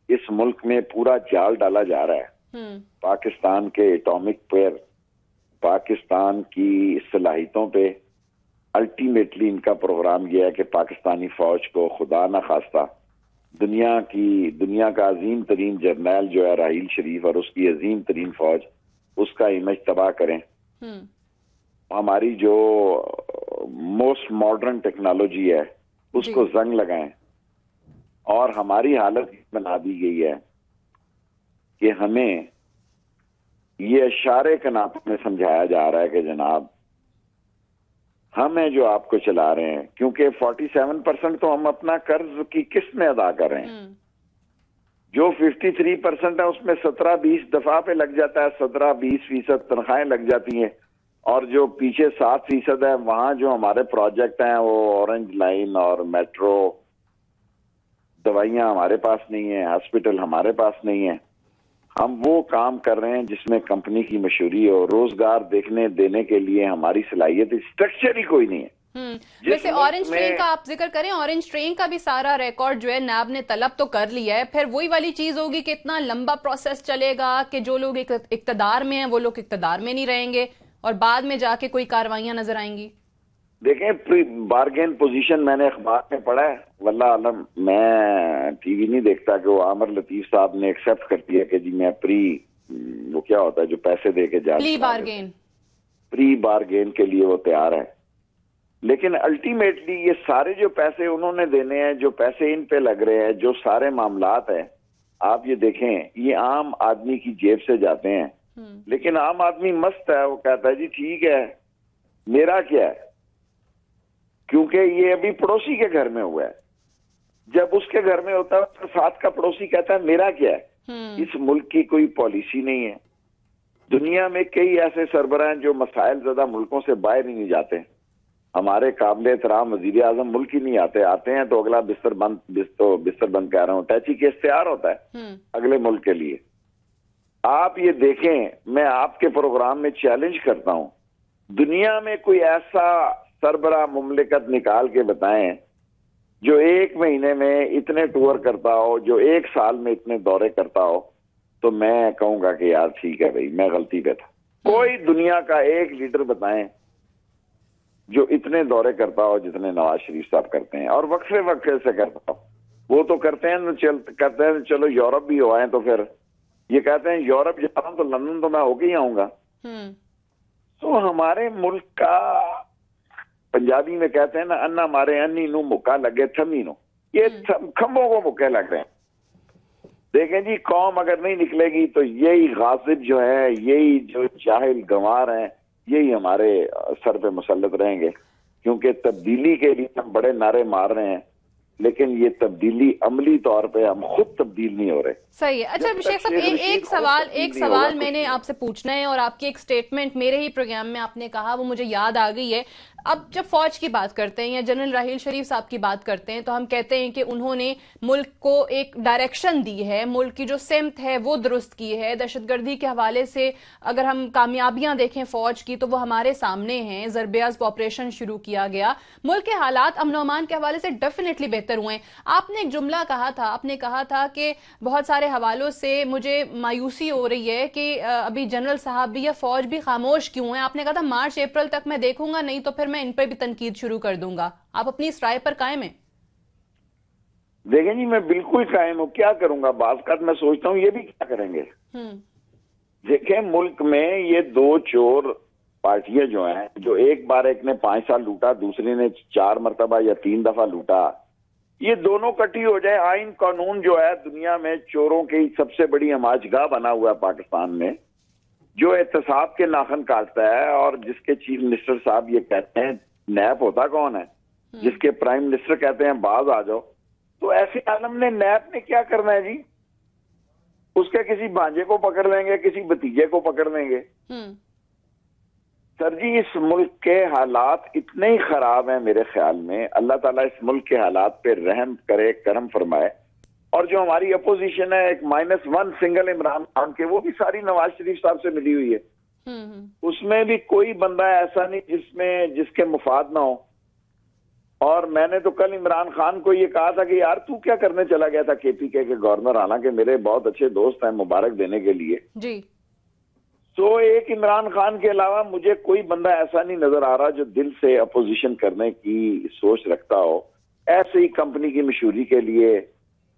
اس ملک میں پورا جال ڈالا جا رہا ہے۔ پاکستان کے اٹامک پر پاکستان کی صلاحیتوں پہ الٹیمیٹلی ان کا پروگرام یہ ہے کہ پاکستانی فوج کو خدا نہ خواستہ دنیا کی دنیا کا عظیم ترین جرنیل جو ہے راہیل شریف اور اس کی عظیم ترین فوج اس کا امیج تباہ کریں۔ ہماری جو موسٹ ماڈرن ٹیکنالوجی ہے اس جی۔ کو زنگ لگائیں۔ اور ہماری حالت بنا دی گئی ہے کہ ہمیں یہ اشارے کے ناپ میں سمجھایا جا رہا ہے کہ جناب ہم ہیں جو آپ کو چلا رہے ہیں کیونکہ فورٹی سیون پرسینٹ تو ہم اپنا قرض کی قسط میں ادا کر رہے ہیں۔ جو ففٹی تھری پرسینٹ ہے اس میں سترہ بیس دفعہ پہ لگ جاتا ہے سترہ بیس فیصد تنخواہیں لگ جاتی ہیں۔ اور جو پیچھے سات فیصد ہے وہاں جو ہمارے پروجیکٹ ہیں وہ اورنج لائن اور میٹرو دوائیاں ہمارے پاس نہیں ہیں ہاسپٹل ہمارے پاس نہیں ہیں۔ ہم وہ کام کر رہے ہیں جس میں کمپنی کی مشہوری اور روزگار دیکھنے دینے کے لیے ہماری صلاحیت اسٹرکچر ہی کوئی نہیں ہے۔ ویسے اورنج ٹرین کا آپ ذکر کریں اورنج ٹرین کا بھی سارا ریکارڈ جو ہے نیب نے طلب تو کر لیا ہے پھر وہی والی چیز ہوگی کہ اتنا لمبا پروسیس چلے گا کہ جو لوگ اقتدار میں ہیں وہ لوگ اقتدار میں نہیں رہیں گے اور بعد میں جا کے کوئی کاروائیاں نظر آئیں گی۔ دیکھیں بارگین پوزیشن میں نے اخبار میں پڑھا ہے۔ واللہ عالم میں ٹی وی نہیں دیکھتا کہ وہ عامر لطیف صاحب نے ایکسپٹ کر دیا کہ جی میں پری وہ کیا ہوتا ہے جو پیسے دے کے جا بارگین پری بارگین کے لیے وہ تیار ہے۔ لیکن الٹیمیٹلی یہ سارے جو پیسے انہوں نے دینے ہیں جو پیسے ان پہ لگ رہے ہیں جو سارے معاملات ہیں آپ یہ دیکھیں یہ عام آدمی کی جیب سے جاتے ہیں۔ لیکن عام آدمی مست ہے وہ کہتا ہے جی ٹھیک ہے میرا کیا ہے؟ کیونکہ یہ ابھی پڑوسی کے گھر میں ہوا ہے۔ جب اس کے گھر میں ہوتا ہے تو ساتھ کا پڑوسی کہتا ہے میرا کیا ہے؟ اس ملک کی کوئی پالیسی نہیں ہے۔ دنیا میں کئی ایسے سربراہ ہیں جو مسائل زیادہ ملکوں سے باہر ہی نہیں جاتے۔ ہمارے قابل احترام وزیر اعظم ملک ہی نہیں آتے آتے ہیں تو اگلا بستر بند بستر بند کہہ رہا ہوں۔ ٹیچی کے اختیار ہوتا ہے اگلے ملک کے لیے۔ آپ یہ دیکھیں میں آپ کے پروگرام میں چیلنج کرتا ہوں۔ دنیا میں کوئی ایسا سربراہ مملکت نکال کے بتائیں جو ایک مہینے میں اتنے ٹور کرتا ہو جو ایک سال میں اتنے دورے کرتا ہو تو میں کہوں گا کہ یار ٹھیک ہے بھائی میں غلطی پہ تھا۔ کوئی دنیا کا ایک لیڈر بتائیں جو اتنے دورے کرتا ہو جتنے نواز شریف صاحب کرتے ہیں اور وقفے وقفے سے کرتا ہو۔ وہ تو کرتے ہیں کرتے ہیں چلو یورپ بھی ہو آئے تو پھر۔ یہ کہتے ہیں یورپ جا رہا ہوں تو لندن تو میں ہو کے ہی آؤں گا۔ تو ہمارے ملک کا پنجابی میں کہتے ہیں نا انا مارے انی نو مکہ لگے تھمی نو۔ یہ کھمبوں کو مکے لگ رہے ہیں۔ دیکھیں جی قوم اگر نہیں نکلے گی تو یہی غاصب جو ہے یہی جو چاہل گنوار ہیں یہی ہمارے سر پہ مسلط رہیں گے۔ کیونکہ تبدیلی کے لیے ہم بڑے نعرے مار رہے ہیں۔ لیکن یہ تبدیلی عملی طور پہ ہم خود تبدیل نہیں ہو رہے۔ صحیح ہے۔ اچھا شیخ صاحب ایک سوال ایک سوال میں نے آپ سے پوچھنا ہے اور آپ کی ایک سٹیٹمنٹ میرے ہی پروگرام میں آپ نے کہا وہ مجھے یاد آ گئی ہے۔ اب جب فوج کی بات کرتے ہیں یا جنرل راہیل شریف صاحب کی بات کرتے ہیں تو ہم کہتے ہیں کہ انہوں نے ملک کو ایک ڈائریکشن دی ہے، ملک کی جو سمت ہے وہ درست کی ہے۔ دہشت گردی کے حوالے سے اگر ہم کامیابیاں دیکھیں فوج کی تو وہ ہمارے سامنے ہیں۔ زربیاز آپریشن شروع کیا گیا۔ ملک کے حالات امن و امان کے حوالے سے ڈیفینیٹلی بہتر ہوئے۔ آپ نے ایک جملہ کہا تھا، آپ نے کہا تھا کہ بہت سارے حوالوں سے مجھے مایوسی ہو رہی ہے کہ ابھی جنرل صاحب بھی یا فوج بھی خاموش کیوں ہیں؟ آپ نے کہا تھا مارچ اپریل تک میں دیکھوں گا، نہیں تو پھر میں ان پہ بھی تنقید شروع کر دوں گا۔ آپ اپنی اس رائے پر قائم ہیں؟ دیکھیں جی میں بالکل قائم ہوں۔ کیا کروں گا؟ بعض کا میں سوچتا ہوں یہ بھی کیا کریں گے؟ دیکھیں ملک میں یہ دو چور پارٹیاں جو ہیں جو ایک بار ایک نے پانچ سال لوٹا دوسری نے چار مرتبہ یا تین دفعہ لوٹا یہ دونوں کٹی ہو جائے آئین قانون جو ہے دنیا میں چوروں کی سب سے بڑی ہماج گاہ بنا ہوا ہے پاکستان میں۔ جو احتساب کے ناخن کاٹتا ہے اور جس کے چیف منسٹر صاحب یہ کہتے ہیں نیپ ہوتا کون ہے؟ جس کے پرائم منسٹر کہتے ہیں باز آ جاؤ۔ تو ایسے عالم نے نیپ نے کیا کرنا ہے جی؟ اس کے کسی بانجے کو پکڑ لیں گے کسی بتیجے کو پکڑ لیں گے۔ سر جی اس ملک کے حالات اتنے ہی خراب ہیں میرے خیال میں۔ اللہ تعالیٰ اس ملک کے حالات پہ رحم کرے کرم فرمائے۔ اور جو ہماری اپوزیشن ہے ایک minus one single Imran Khan کے وہ بھی ساری نواز شریف صاحب سے ملی ہوئی ہے۔ اس میں بھی کوئی بندہ ایسا نہیں جس میں جس کے مفاد نہ ہو۔ اور میں نے تو کل عمران خان کو یہ کہا تھا کہ یار تو کیا کرنے چلا گیا تھا کے پی کے گورنر آنا کہ میرے بہت اچھے دوست ہیں مبارک دینے کے لیے۔ جی۔ تو ایک عمران خان کے علاوہ مجھے کوئی بندہ ایسا نہیں نظر آ رہا جو دل سے اپوزیشن کرنے کی سوچ رکھتا ہو۔ ایسے ہی کمپنی کی مشہوری کے لیے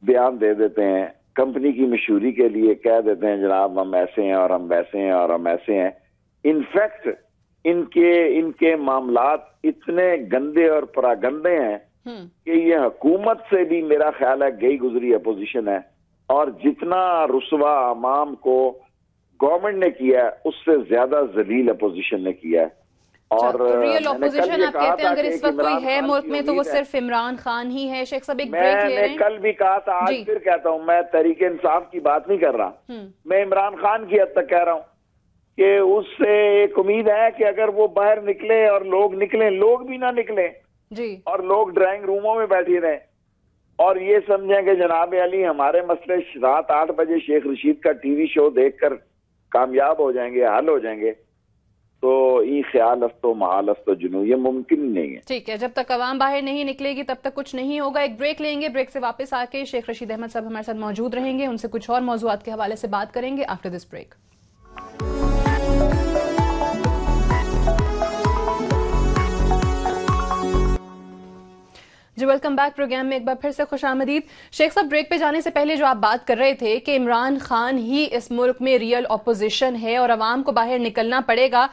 بیان دے دیتے ہیں کمپنی کی مشہوری کے لیے کہہ دیتے ہیں جناب ہم ایسے ہیں اور ہم ویسے ہیں اور ہم ایسے ہیں۔ انفیکٹ ان کے ان کے معاملات اتنے گندے اور پراگندے ہیں کہ یہ حکومت سے بھی میرا خیال ہے گئی گزری اپوزیشن ہے۔ اور جتنا رسوا عوام کو گورنمنٹ نے کیا ہے اس سے زیادہ ذلیل اپوزیشن نے کیا ہے۔ اور ریئل اپوزیشن آپ کہتے ہیں اگر اس وقت کوئی ہے ملک میں تو وہ صرف عمران خان ہی ہے شیخ صاحب ایک بریک لے رہے ہیں۔ میں نے کل بھی کہا تھا آج جی۔ پھر کہتا ہوں میں تحریک انصاف کی بات نہیں کر رہا۔ میں عمران خان کی حد تک کہہ رہا ہوں کہ اس سے ایک امید ہے کہ اگر وہ باہر نکلے اور لوگ نکلیں لوگ بھی نہ نکلیں۔ جی۔ اور لوگ ڈرائنگ روموں میں بیٹھی رہیں۔ اور یہ سمجھیں کہ جناب علی ہمارے مسئلے رات آٹھ بجے شیخ رشید کا ٹی وی شو دیکھ کر کامیاب ہو جائیں گے حل ہو جائیں گے۔ تو این خیال است و محال است و جنو یہ ممکن نہیں ہے۔ ٹھیک ہے، جب تک عوام باہر نہیں نکلے گی، تب تک کچھ نہیں ہوگا۔ ایک بریک لیں گے، بریک سے واپس آ کے شیخ رشید احمد صاحب ہمارے ساتھ موجود رہیں گے۔ ان سے کچھ اور موضوعات کے حوالے سے بات کریں گے۔ آفٹر دس بریک جی ویلکم بیک پروگرام میں ایک بار پھر سے خوش آمدید۔ شیخ صاحب بریک پہ جانے سے پہلے جو آپ بات کر رہے تھے کہ عمران خان ہی اس ملک میں ریئل اپوزیشن ہے اور عوام کو باہر نکلنا پڑے گا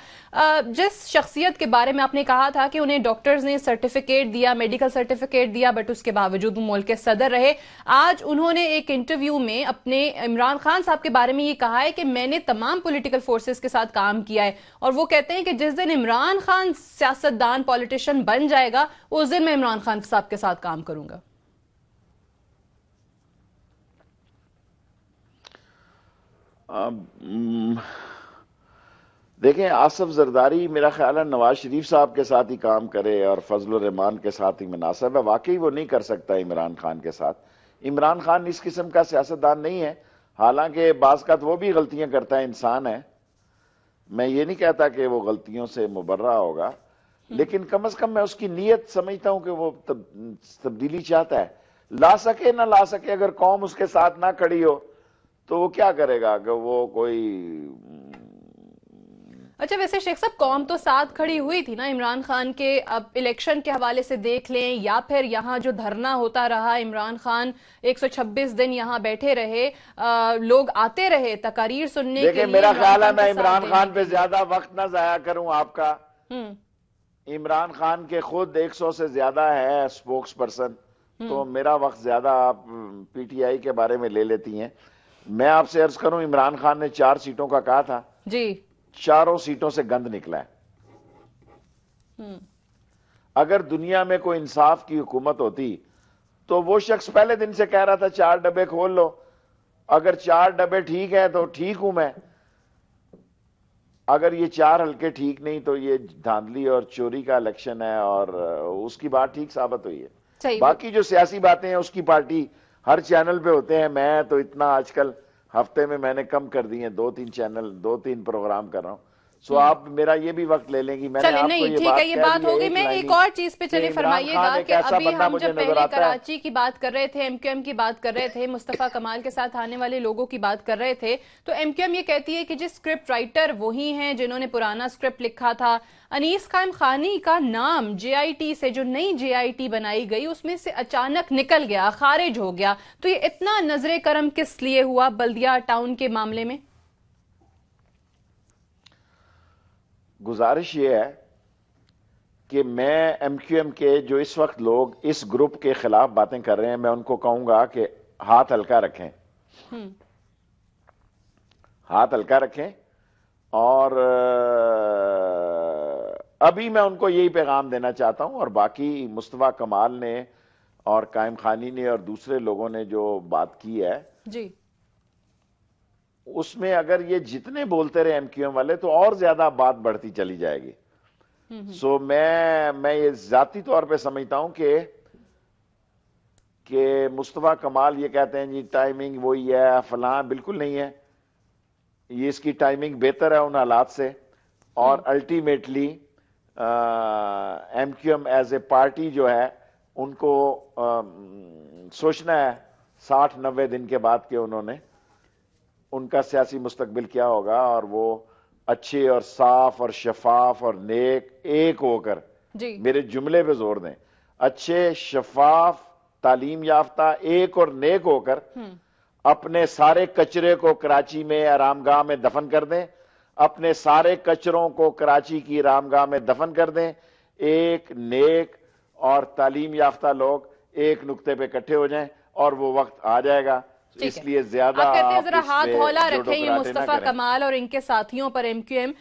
جس شخصیت کے بارے میں آپ نے کہا تھا کہ انہیں ڈاکٹرز نے سرٹیفکیٹ دیا میڈیکل سرٹیفکیٹ دیا بٹ اس کے باوجود وہ ملک کے صدر رہے۔ آج انہوں نے ایک انٹرویو میں اپنے عمران خان صاحب کے بارے میں یہ کہا ہے کہ میں نے تمام پولیٹیکل فورسز کے ساتھ کام کیا ہے اور وہ کہتے ہیں کہ جس دن عمران خان سیاست دان بن جائے گا، اس دن میں عمران خان صاحب کے ساتھ کام کروں گا۔ دیکھیں، آصف زرداری میرا خیال ہے نواز شریف صاحب کے ساتھ ہی کام کرے اور فضل الرحمان کے ساتھ ہی مناسب ہے۔ واقعی وہ نہیں کر سکتا عمران خان کے ساتھ۔ عمران خان اس قسم کا سیاستدان نہیں ہے۔ حالانکہ بعض کا وہ بھی غلطیاں کرتا ہے، انسان ہے۔ میں یہ نہیں کہتا کہ وہ غلطیوں سے مبرہ ہوگا۔ لیکن کم از کم میں اس کی نیت سمجھتا ہوں کہ وہ تبدیلی چاہتا ہے۔ لا سکے نہ لا سکے اگر قوم اس کے ساتھ نہ کھڑی ہو تو وہ کیا کرے گا کہ وہ کوئی اچھا ویسے شیخ صاحب قوم تو ساتھ کھڑی ہوئی تھی نا عمران خان کے۔ اب الیکشن کے حوالے سے دیکھ لیں یا پھر یہاں جو دھرنا ہوتا رہا عمران خان ایک سو چھبیس دن یہاں بیٹھے رہے۔ لوگ آتے رہے تقاریر سننے کے لیے میرا خیال ہے میں عمران خان پہ زیادہ وقت نہ ضائع کروں آپ کا۔ عمران خان کے خود ایک سو سے زیادہ ہے سپوکس پرسن تو میرا وقت زیادہ آپ پی ٹی آئی کے بارے میں لے لیتی ہیں۔ میں آپ سے عرض کروں عمران خان نے چار سیٹوں کا کہا تھا۔ جی۔ چاروں سیٹوں سے گند نکلا ہے۔ اگر دنیا میں کوئی انصاف کی حکومت ہوتی تو وہ شخص پہلے دن سے کہہ رہا تھا چار ڈبے کھول لو۔ اگر چار ڈبے ٹھیک ہیں تو ٹھیک ہوں میں۔ اگر یہ چار ہلکے ٹھیک نہیں تو یہ دھاندلی اور چوری کا الیکشن ہے اور اس کی بات ٹھیک ثابت ہوئی ہے۔ باقی جو سیاسی باتیں ہیں اس کی پارٹی ہر چینل پہ ہوتے ہیں۔ میں تو اتنا آج کل ہفتے میں میں نے کم کر دی ہیں دو تین چینل دو تین پروگرام کر رہا ہوں۔ سو آپ میرا یہ بھی وقت لے لیں گی میں نے نہیں ٹھیک ہے یہ بات ہوگی۔ میں ایک اور چیز پہ چلے فرمائیے گا کہ ابھی ہم جب پہلے کراچی کی بات کر رہے تھے ایم کیو ایم کی بات کر رہے تھے مصطفیٰ کمال کے ساتھ آنے والے لوگوں کی بات کر رہے تھے تو ایم کیو ایم یہ کہتی ہے کہ جس اسکرپٹ رائٹر وہی ہیں جنہوں نے پرانا اسکرپٹ لکھا تھا۔ انیس قائم خانی کا نام جے آئی ٹی سے جو نئی جے آئی ٹی بنائی گئی اس میں سے اچانک نکل گیا خارج ہو گیا۔ تو یہ اتنا نظر کرم کس لیے ہوا بلدیا ٹاؤن کے معاملے میں؟ گزارش یہ ہے کہ میں ایم کیو ایم کے جو اس وقت لوگ اس گروپ کے خلاف باتیں کر رہے ہیں میں ان کو کہوں گا کہ ہاتھ ہلکا رکھیں۔ ہاتھ ہلکا رکھیں۔ اور ابھی میں ان کو یہی پیغام دینا چاہتا ہوں اور باقی مصطفیٰ کمال نے اور قائم خانی نے اور دوسرے لوگوں نے جو بات کی ہے جی۔ اس میں اگر یہ جتنے بولتے رہے ایم کیو ایم والے تو اور زیادہ بات بڑھتی چلی جائے گی۔ سو میں میں یہ ذاتی طور پہ سمجھتا ہوں کہ کہ مصطفیٰ کمال یہ کہتے ہیں جی ٹائمنگ وہی ہے فلاں بالکل نہیں ہے۔ یہ اس کی ٹائمنگ بہتر ہے ان حالات سے۔ اور ultimately M Q M as a party جو ہے ان کو سوچنا ہے ساٹھ نوے دن کے بعد کہ انہوں نے ان کا سیاسی مستقبل کیا ہوگا اور وہ اچھے اور صاف اور شفاف اور نیک ایک ہو کر جی۔ میرے جملے پہ زور دیں۔ اچھے شفاف تعلیم یافتہ ایک اور نیک ہو کر اپنے سارے کچرے کو کراچی میں آرام گاہ میں دفن کر دیں۔ اپنے سارے کچروں کو کراچی کی رام گاہ میں دفن کر دیں۔ ایک نیک اور تعلیم یافتہ لوگ ایک نقطے پہ کٹھے ہو جائیں اور وہ وقت آ جائے گا۔ اس لیے زیادہ آپ کہتے ہیں ذرا ہاتھ ہولا رکھیں یہ مصطفیٰ کمال اور ان کے ساتھیوں پر ایم کیو ایم۔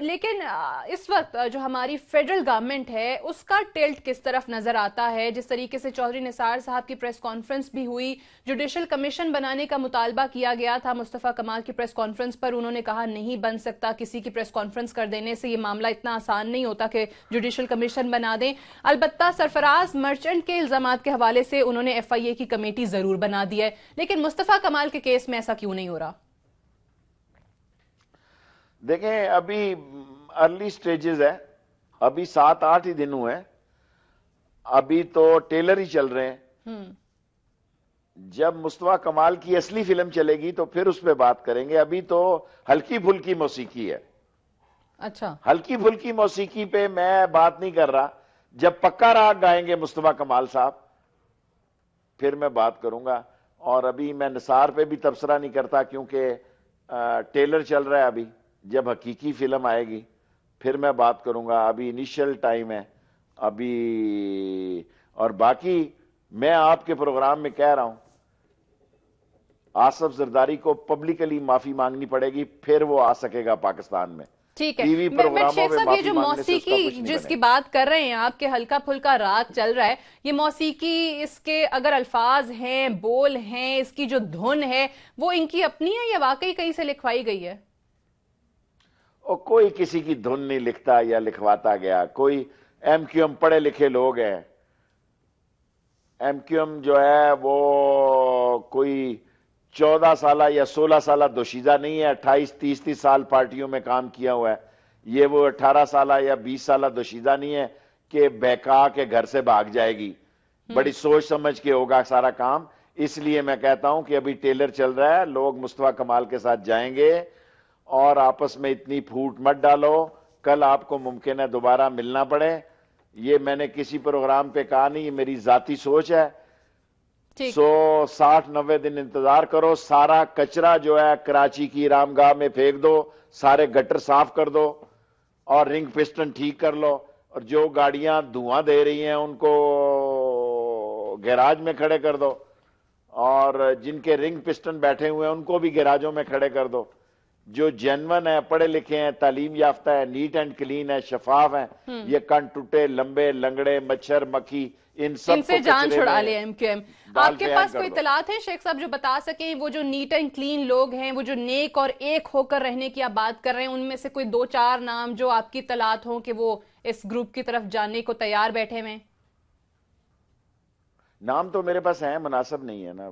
لیکن اس وقت جو ہماری فیڈرل گورنمنٹ ہے اس کا ٹیلٹ کس طرف نظر آتا ہے؟ جس طریقے سے چودھری نثار صاحب کی پریس کانفرنس بھی ہوئی جوڈیشل کمیشن بنانے کا مطالبہ کیا گیا تھا مصطفیٰ کمال کی پریس کانفرنس پر انہوں نے کہا نہیں بن سکتا کسی کی پریس کانفرنس کر دینے سے یہ معاملہ اتنا آسان نہیں ہوتا کہ جوڈیشل کمیشن بنا دیں۔ البتہ سرفراز مرچنٹ کے الزامات کے حوالے سے انہوں نے ایف آئی اے کی کمیٹی ضرور بنا دی ہے۔ لیکن مصطفیٰ کمال کے کیس میں ایسا کیوں نہیں ہو رہا؟ دیکھیں ابھی ارلی سٹیجز ہے ابھی سات آٹھ ہی دن ہوئے ابھی تو ٹیلر ہی چل رہے ہیں۔ جب مصطفیٰ کمال کی اصلی فلم چلے گی تو پھر اس پہ بات کریں گے۔ ابھی تو ہلکی پھلکی موسیقی ہے۔ اچھا۔ ہلکی پھلکی موسیقی پہ میں بات نہیں کر رہا۔ جب پکا راگ گائیں گے مصطفیٰ کمال صاحب پھر میں بات کروں گا۔ اور ابھی میں نثار پہ بھی تبصرہ نہیں کرتا کیونکہ ٹیلر چل رہا ہے ابھی۔ جب حقیقی فلم آئے گی، پھر میں بات کروں گا۔ ابھی انیشل ٹائم ہے۔ ابھی اور باقی میں آپ کے پروگرام میں کہہ رہا ہوں، آصف زرداری کو پبلکلی معافی مانگنی پڑے گی، پھر وہ آ سکے گا پاکستان میں۔ ٹھیک ہے۔ شیخ صاحب یہ جو موسیقی جس کی بات کر رہے ہیں آپ کے ہلکا پھلکا راگ چل رہا ہے یہ موسیقی اس کے اگر الفاظ ہیں بول ہیں اس کی جو دھن ہے وہ ان کی اپنی ہے یا واقعی کہیں سے لکھوائی گئی ہے؟ کوئی کسی کی دھن نہیں لکھتا یا لکھواتا گیا۔ کوئی ایم کیو ایم پڑھے لکھے لوگ ہیں۔ ایم کیو ایم جو ہے وہ کوئی چودہ سالہ یا سولہ سالہ دوشیزہ نہیں ہے اٹھائیس تیس تیس سال پارٹیوں میں کام کیا ہوا ہے۔ یہ وہ اٹھارہ سالہ یا بیس سالہ دوشیزہ نہیں ہے کہ بیکا کے گھر سے بھاگ جائے گی۔ بڑی سوچ سمجھ کے ہوگا سارا کام۔ اس لیے میں کہتا ہوں کہ ابھی ٹیلر چل رہا ہے لوگ مصطفیٰ کمال کے ساتھ جائیں گے۔ اور آپس میں اتنی پھوٹ مت ڈالو کل آپ کو ممکن ہے دوبارہ ملنا پڑے۔ یہ میں نے کسی پروگرام پہ کہا نہیں یہ میری ذاتی سوچ ہے۔ سو ساٹھ نوے دن انتظار کرو، سارا کچرا جو ہے کراچی کی رام گاہ میں پھینک دو، سارے گٹر صاف کر دو اور رنگ پسٹن ٹھیک کر لو۔ اور جو گاڑیاں دھواں دے رہی ہیں، ان کو گیراج میں کھڑے کر دو۔ اور جن کے رنگ پسٹن بیٹھے ہوئے ہیں، ان کو بھی گیراجوں میں کھڑے کر دو۔ جو جنون ہے پڑھے لکھے ہیں تعلیم یافتہ ہے نیٹ اینڈ کلین ہے شفاف ہیں یہ کن ٹوٹے لمبے لنگڑے مچھر مکھی ان سب سے جان چھڑا لے ایم کیو ایم۔ آپ کے پاس کوئی اطلاعات ہیں شیخ صاحب جو بتا سکیں؟ وہ جو نیٹ اینڈ کلین لوگ ہیں وہ جو نیک اور ایک ہو کر رہنے کی آپ بات کر رہے ہیں ان میں سے کوئی دو چار نام جو آپ کی اطلاعات ہوں کہ وہ اس گروپ کی طرف جانے کو تیار بیٹھے ہوئے نام تو میرے پاس ہیں مناسب نہیں ہے نا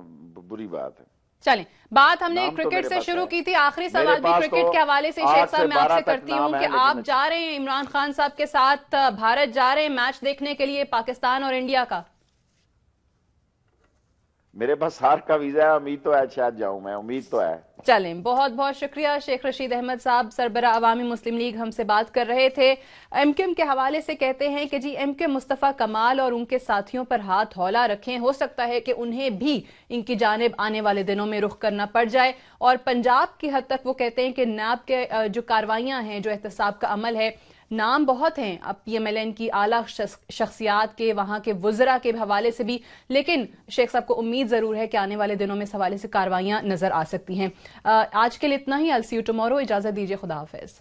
بری بات ہے۔ چلیں بات ہم نے کرکٹ سے شروع کی تھی آخری سوال بھی کرکٹ کے حوالے سے شیخ صاحب میں آپ سے کرتی ہوں کہ آپ جا رہے ہیں عمران خان صاحب کے ساتھ بھارت جا رہے ہیں میچ دیکھنے کے لیے پاکستان اور انڈیا کا۔ میرے پاس ہار کا ویزا ہے، امید تو ہے شاید جاؤں میں، امید تو ہے۔ چلیں، بہت بہت شکریہ شیخ رشید احمد صاحب، سربراہ عوامی مسلم لیگ ہم سے بات کر رہے تھے۔ ایم کیو ایم کے حوالے سے کہتے ہیں کہ جی ایم کیو مصطفیٰ کمال اور ان کے ساتھیوں پر ہاتھ ہولا رکھیں، ہو سکتا ہے کہ انہیں بھی ان کی جانب آنے والے دنوں میں رخ کرنا پڑ جائے۔ اور پنجاب کی حد تک وہ کہتے ہیں کہ نیب کے، جو کاروائیاں ہیں، جو احتساب کا عمل ہے نام بہت ہیں۔ اب پی ایم ایل این کی اعلیٰ شخصیات کے، وہاں کے وزراء کے حوالے سے بھی۔ لیکن شیخ صاحب کو امید ضرور ہے کہ آنے والے دنوں میں اس حوالے سے کاروائیاں نظر آ سکتی ہیں۔ آج کے لیے اتنا ہی۔ السی ٹمورو اجازت دیجیے خدا حافظ۔